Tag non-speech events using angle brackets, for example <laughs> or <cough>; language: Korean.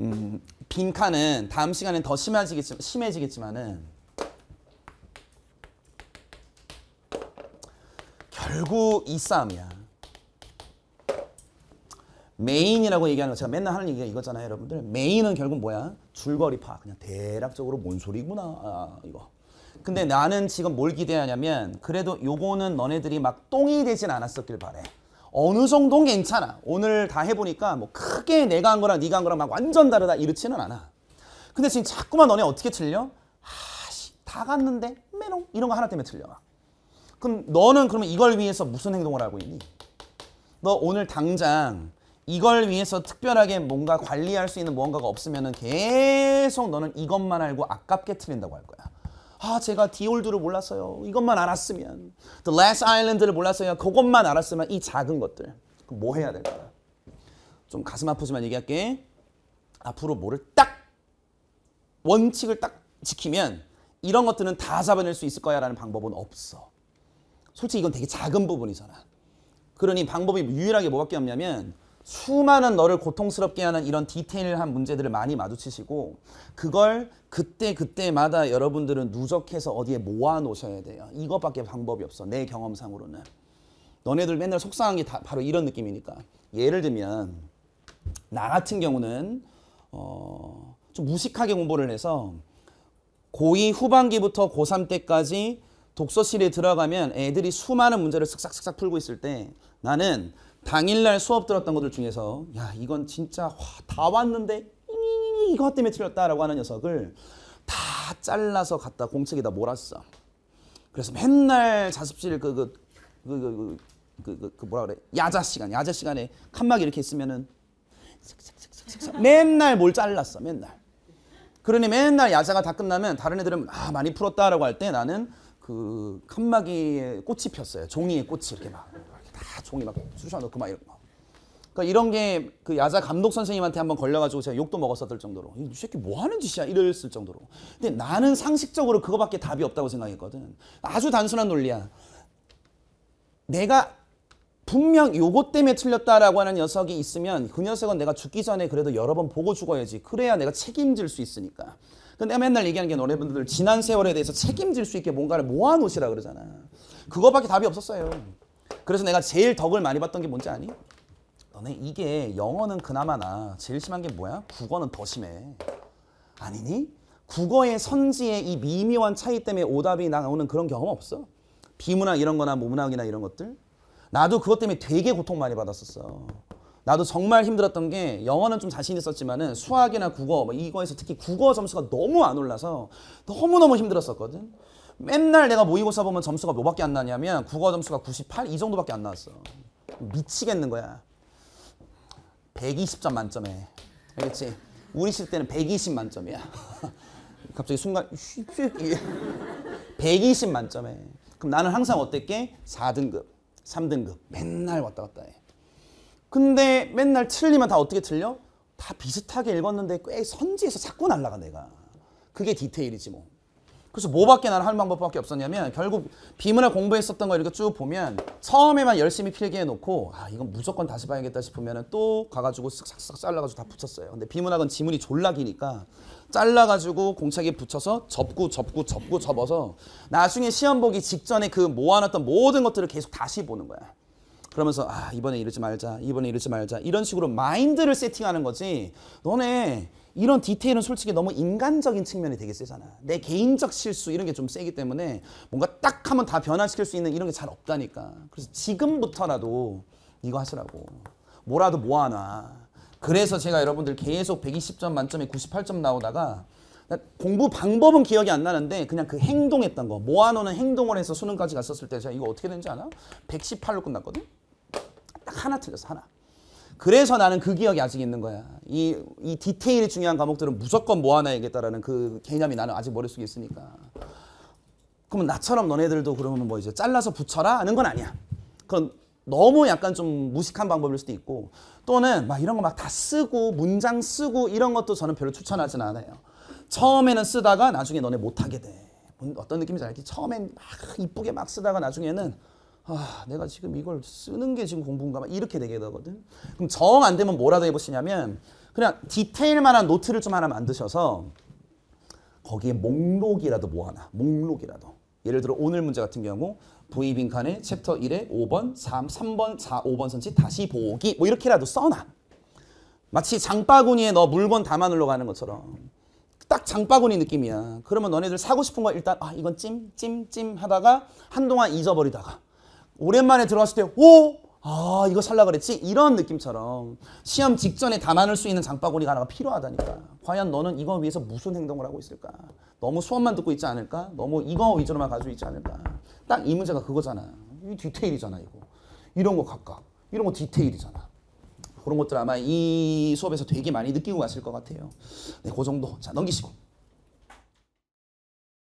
음, 빈칸은 다음 시간엔 더 심해지겠지, 심해지겠지만은 결국 이 싸움이야. 메인이라고 얘기하는 거 제가 맨날 하는 얘기가 이거잖아요, 여러분들. 메인은 결국 뭐야? 줄거리 파. 그냥 대략적으로 뭔 소리구나. 아, 이거. 근데 나는 지금 뭘 기대하냐면 그래도 요거는 너네들이 막 똥이 되진 않았었길 바래. 어느 정도는 괜찮아. 오늘 다 해보니까 뭐 크게 내가 한 거랑 네가 한 거랑 막 완전 다르다 이렇지는 않아. 근데 지금 자꾸만 너네 어떻게 틀려? 아씨 다 갔는데 메롱 이런 거 하나 때문에 틀려. 그럼 너는 그러면 이걸 위해서 무슨 행동을 하고 있니? 너 오늘 당장 이걸 위해서 특별하게 뭔가 관리할 수 있는 무언가가 없으면은 계속 너는 이것만 알고 아깝게 틀린다고 할 거야. 아, 제가 디올드를 몰랐어요. 이것만 알았으면. The Last Island를 몰랐어요. 그것만 알았으면 이 작은 것들. 그럼 뭐 해야 될까? 좀 가슴 아프지만 얘기할게. 앞으로 뭐를 딱 원칙을 딱 지키면 이런 것들은 다 잡아낼 수 있을 거야 라는 방법은 없어. 솔직히 이건 되게 작은 부분이잖아. 그러니 방법이 유일하게 뭐밖에 없냐면 수많은 너를 고통스럽게 하는 이런 디테일한 문제들을 많이 마주치시고 그걸 그때 그때마다 여러분들은 누적해서 어디에 모아 놓으셔야 돼요. 이것밖에 방법이 없어. 내 경험상으로는. 너네들 맨날 속상한 게 다 바로 이런 느낌이니까. 예를 들면 나 같은 경우는 어, 좀 무식하게 공부를 해서 고2 후반기부터 고3 때까지 독서실에 들어가면 애들이 수많은 문제를 쓱싹쓱싹 풀고 있을 때 나는 당일날 수업 들었던 것들 중에서 야 이건 진짜 와, 다 왔는데 이것 때문에 틀렸다라고 하는 녀석을 다 잘라서 갖다 공책에다 몰았어. 그래서 맨날 자습실 그 그 그 그 그 그, 그, 뭐라 그래 야자 시간 야자 시간에 칸막 이렇게 있으면은 맨날 뭘 잘랐어 맨날. 그러니 맨날 야자가 다 끝나면 다른 애들은 아 많이 풀었다라고 할 때 나는 그 칸막이에 꽃이 폈어요. 종이에 꽃이 이렇게 막 다 종이 막 쑤셔 넣고 막 이런 거. 그러니까 이런 게 그 야자 감독 선생님한테 한번 걸려가지고 제가 욕도 먹었었을 정도로 이 새끼 뭐 하는 짓이야 이랬을 정도로. 근데 나는 상식적으로 그거밖에 답이 없다고 생각했거든. 아주 단순한 논리야. 내가 분명 요것 때문에 틀렸다라고 하는 녀석이 있으면 그 녀석은 내가 죽기 전에 그래도 여러 번 보고 죽어야지. 그래야 내가 책임질 수 있으니까. 근데 내가 맨날 얘기하는 게 너네분들 지난 세월에 대해서 책임질 수 있게 뭔가를 모아놓으시라 그러잖아. 그거밖에 답이 없었어요. 그래서 내가 제일 덕을 많이 봤던 게 뭔지 아니? 너네 이게 영어는 그나마나 제일 심한 게 뭐야? 국어는 더 심해. 아니니? 국어의 선지의 이 미묘한 차이 때문에 오답이 나오는 그런 경험 없어? 비문학 이런 거나 모문학이나 이런 것들? 나도 그것 때문에 되게 고통 많이 받았었어. 나도 정말 힘들었던 게 영어는 좀 자신 있었지만은 수학이나 국어 뭐 이거에서 특히 국어 점수가 너무 안 올라서 너무너무 힘들었었거든. 맨날 내가 모의고사 보면 점수가 뭐밖에 안 나냐면 국어 점수가 98 이 정도밖에 안 나왔어. 미치겠는 거야. 120점 만점에. 알겠지? 우리 시대 때는 120 만점이야. <laughs> 갑자기 순간 120 만점에. 그럼 나는 항상 어땠게? 4등급, 3등급 맨날 왔다 갔다 해. 근데 맨날 틀리면 다 어떻게 틀려? 다 비슷하게 읽었는데 꽤 선지에서 자꾸 날라가 내가. 그게 디테일이지 뭐. 그래서 뭐밖에 나는 할 방법밖에 없었냐면 결국 비문학 공부했었던 거 이렇게 쭉 보면 처음에만 열심히 필기해 놓고 아 이건 무조건 다시 봐야겠다 싶으면 또 가가지고 쓱싹싹 잘라가지고 다 붙였어요. 근데 비문학은 지문이 졸라 기니까 잘라가지고 공책에 붙여서 접고 접고 접고 접어서 나중에 시험 보기 직전에 그 모아놨던 모든 것들을 계속 다시 보는 거야. 그러면서 아 이번에 이러지 말자 이번에 이러지 말자 이런 식으로 마인드를 세팅하는 거지 너네 이런 디테일은 솔직히 너무 인간적인 측면이 되게 세잖아. 내 개인적 실수 이런 게 좀 세기 때문에 뭔가 딱 하면 다 변화시킬 수 있는 이런 게 잘 없다니까. 그래서 지금부터라도 이거 하시라고. 뭐라도 모아놔. 그래서 제가 여러분들 계속 120점 만점에 98점 나오다가 공부 방법은 기억이 안 나는데 그냥 그 행동했던 거. 모아놓는 행동을 해서 수능까지 갔었을 때 제가 이거 어떻게 된지 아나? 118로 끝났거든? 딱 하나 틀렸어 하나 그래서 나는 그 기억이 아직 있는 거야 이, 이 디테일이 중요한 과목들은 무조건 모아놔야겠다라는 그 개념이 나는 아직 머릿속에 있으니까 그러면 나처럼 너네들도 그러면 뭐 이제 잘라서 붙여라 하는 건 아니야 그건 너무 약간 좀 무식한 방법일 수도 있고 또는 막 이런 거 막 다 쓰고 문장 쓰고 이런 것도 저는 별로 추천하진 않아요 처음에는 쓰다가 나중에 너네 못하게 돼. 어떤 느낌인지 알지? 처음엔 막 이쁘게 막 쓰다가 나중에는 아, 내가 지금 이걸 쓰는 게 지금 공부인가 막 이렇게 되게 되거든. 그럼 정 안 되면 뭐라도 해보시냐면 그냥 디테일만한 노트를 좀 하나 만드셔서 거기에 목록이라도 뭐 하나 목록이라도. 예를 들어 오늘 문제 같은 경우 V 빈칸에 챕터 1에 5번 3, 3번 4, 5번 선지 다시 보기 뭐 이렇게라도 써놔. 마치 장바구니에 너 물건 담아 놓으러 가는 것처럼. 딱 장바구니 느낌이야. 그러면 너네들 사고 싶은 거 일단 아 이건 찜 찜 찜 하다가 한동안 잊어버리다가 오랜만에 들어왔을 때 오! 아 이거 살라 그랬지? 이런 느낌처럼 시험 직전에 담아놓을 수 있는 장바구니가 하나가 필요하다니까 과연 너는 이거 위해서 무슨 행동을 하고 있을까? 너무 수업만 듣고 있지 않을까? 너무 이거 위주로만 가지고 있지 않을까? 딱 이 문제가 그거잖아 이 디테일이잖아 이거 이런 거 각각 이런 거 디테일이잖아 그런 것들 아마 이 수업에서 되게 많이 느끼고 갔을 것 같아요 네, 그 정도 자 넘기시고